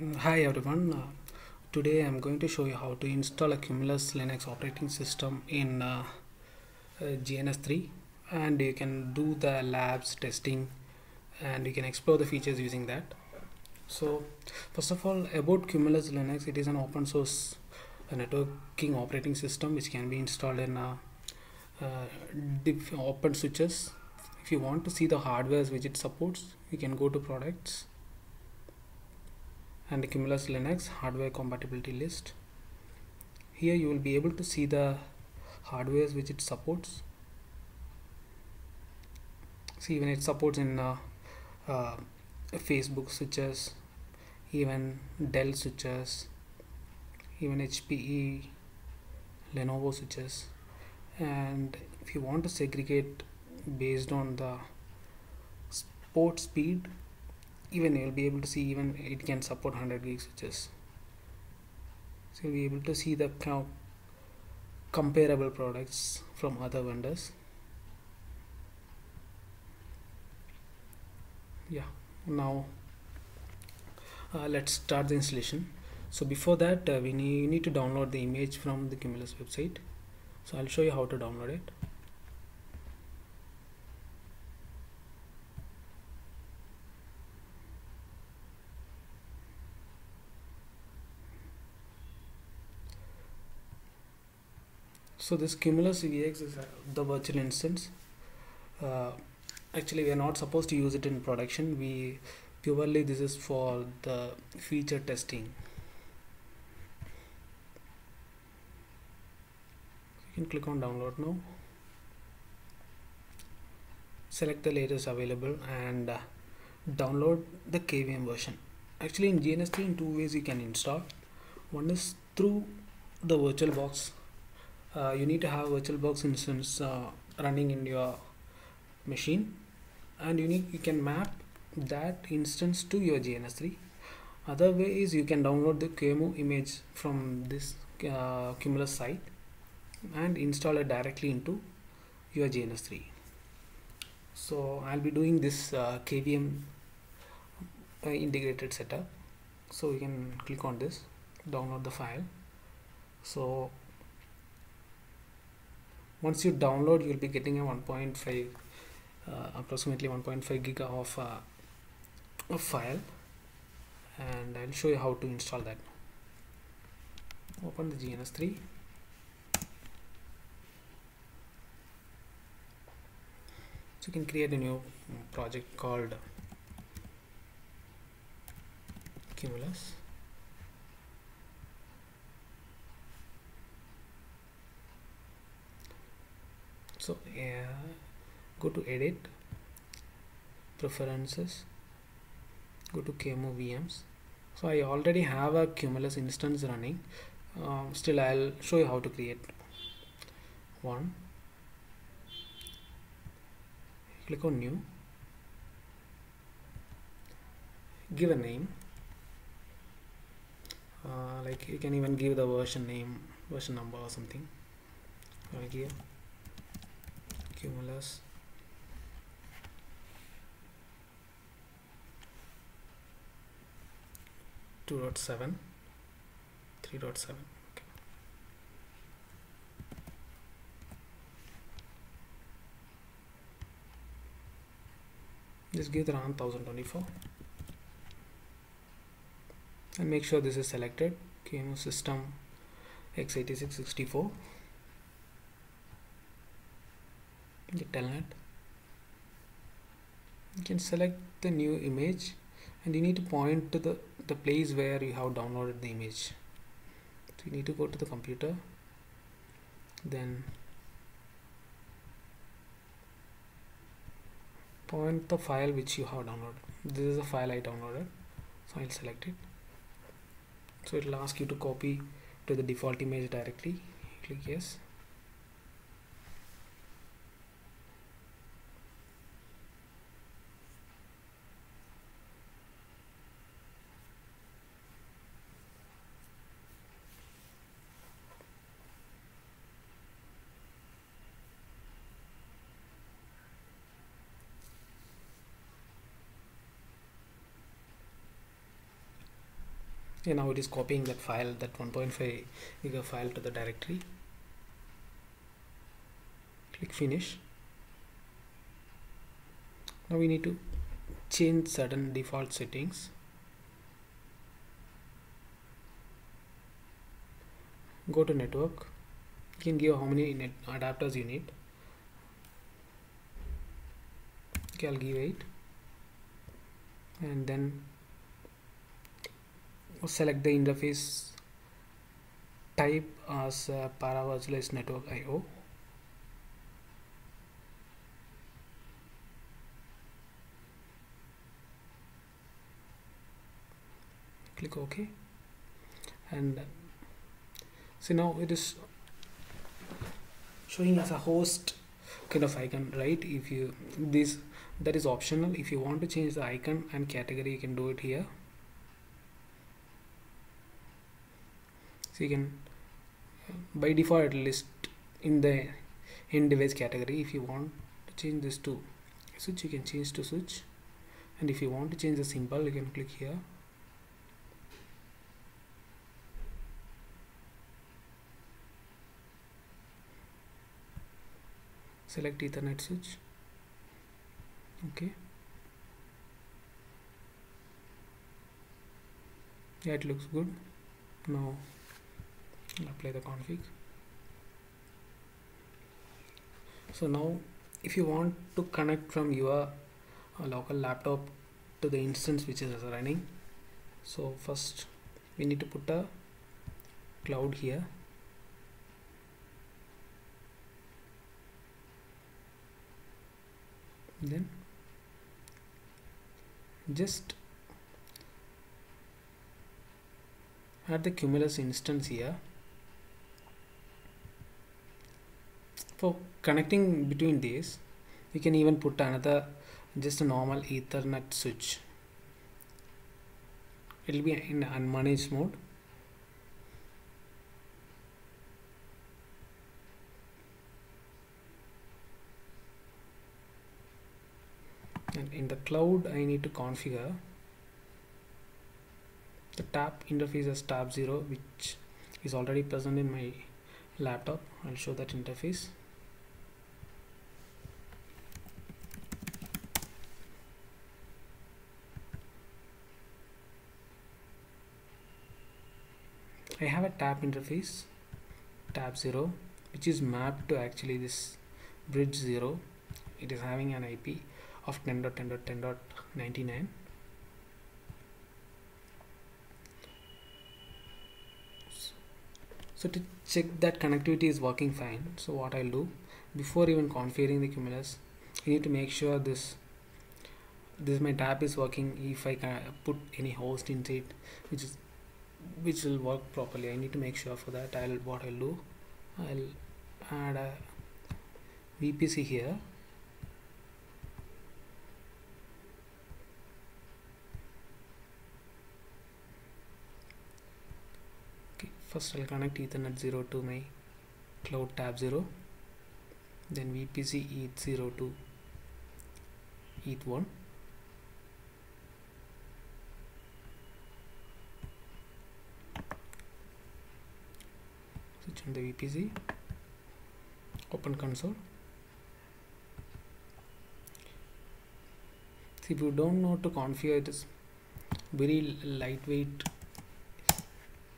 Hi everyone. Uh, today I'm going to show you how to install a Cumulus Linux operating system in uh, uh, GNS3 and you can do the labs testing and you can explore the features using that. So first of all about Cumulus Linux it is an open source networking operating system which can be installed in uh, uh, open switches. If you want to see the hardwares which it supports you can go to products and the Cumulus Linux hardware compatibility list. Here you will be able to see the hardwares which it supports. See when it supports in uh, uh, Facebook switches, even Dell switches, even HPE, Lenovo switches and if you want to segregate based on the port speed even you'll be able to see even it can support 100 gig switches so you'll be able to see the comparable products from other vendors. Yeah now uh, let's start the installation. So before that uh, we need, need to download the image from the Cumulus website. So I'll show you how to download it so this cumulus vx is uh, the virtual instance. Uh, actually we are not supposed to use it in production. We purely this is for the feature testing. You can click on download now. Select the latest available and uh, download the KVM version. Actually in GNS3 in two ways you can install. One is through the VirtualBox uh, you need to have VirtualBox instance uh, running in your machine. And you need you can map that instance to your GNS3 other way is you can download the QEMU image from this uh, Cumulus site and install it directly into your GNS3 so I'll be doing this uh, KVM uh, integrated setup. So you can click on this download the file. So once you download you'll be getting a 1.5 uh, approximately 1.5 gig of, uh, of file. And I'll show you how to install that. Open the GNS3 so you can create a new project called Cumulus so go to edit. Preferences. Go to QEMU VMs so I already have a Cumulus instance running. Um, still I'll show you how to create one. Click on new. Give a name. Uh, like you can even give the version name version number or something. Right here cumulus two dot seven. Three dot seven. Okay. just give RAM 1024 and make sure this is selected. QEMU system x86 64 the telnet you can select the new image and you need to point to the the place where you have downloaded the image. So you need to go to the computer then point the file which you have downloaded. This is the file I downloaded so I'll select it. So it will ask you to copy to the default image directly. Click yes and now it is copying that file that 1.5 giga file to the directory. Click finish. Now we need to change certain default settings. Go to network. You can give how many adapters you need. Okay I'll give 8 and then select the interface type as uh, para network IO click OK. And see now it is showing as a host kind of icon right? If you this that is optional. If you want to change the icon and category you can do it here so you can by default list in the in device category if you want to change this to switch you can change to switch. And if you want to change the symbol you can click here. Select ethernet switch. Okay. Yeah it looks good. Now I'll apply the config. So now if you want to connect from your uh, local laptop to the instance which is running so first we need to put a cloud here. Then just add the cumulus instance here for connecting between these you can even put another just a normal ethernet switch. It will be in unmanaged mode. And in the cloud I need to configure the tap interface as tap 0 which is already present in my laptop. I'll show that interface I have a tap interface tap 0 which is mapped to actually this bridge 0 it is having an IP of 10.10.10.99 so to check that connectivity is working fine so what I'll do before even configuring the cumulus you need to make sure this this my tab is working if I can put any host into it which is which will work properly. I need to make sure for that. I'll what I'll do I'll add a VPC here. First I'll connect ethernet 0 to my cloud tap 0 then vpc eth 0 to eth 1 on the vpc open console. See, if you don't know to configure this very lightweight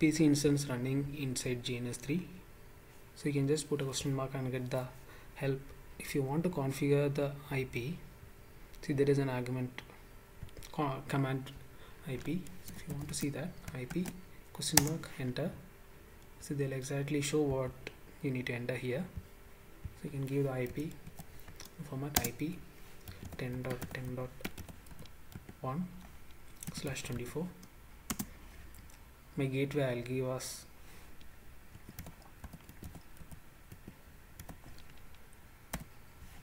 PC instance running inside GNS3 so you can just put a question mark and get the help. If you want to configure the IP see there is an argument command IP if you want to see that IP question mark enter so they'll exactly show what you need to enter here. So you can give the IP format IP 10.10.1 slash 24 my gateway I'll give us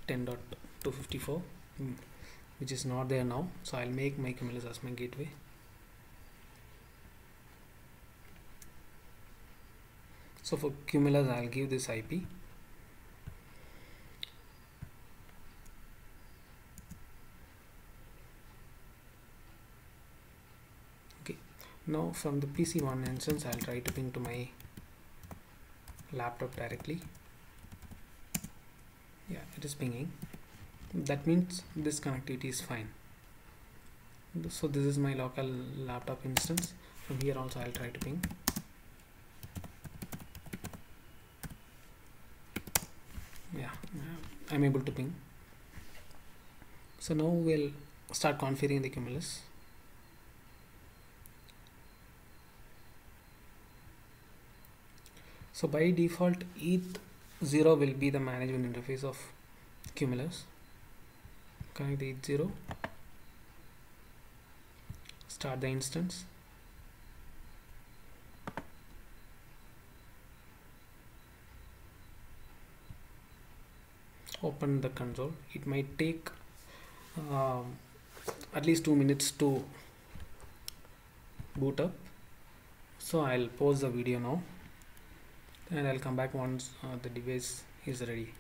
ten dot two fifty four hmm, which is not there now. So I'll make my cumulus as my gateway so for cumulus I'll give this IP okay. Now from the PC1 instance I'll try to ping to my laptop directly. Yeah it is pinging. That means this connectivity is fine. So this is my local laptop instance. From here also I'll try to ping yeah I'm able to ping. So now we'll start configuring the Cumulus. So by default eth0 will be the management interface of cumulus. Connect the eth0 start the instance open the console. It might take um, at least two minutes to boot up. So I'll pause the video now and I'll come back once uh, the device is ready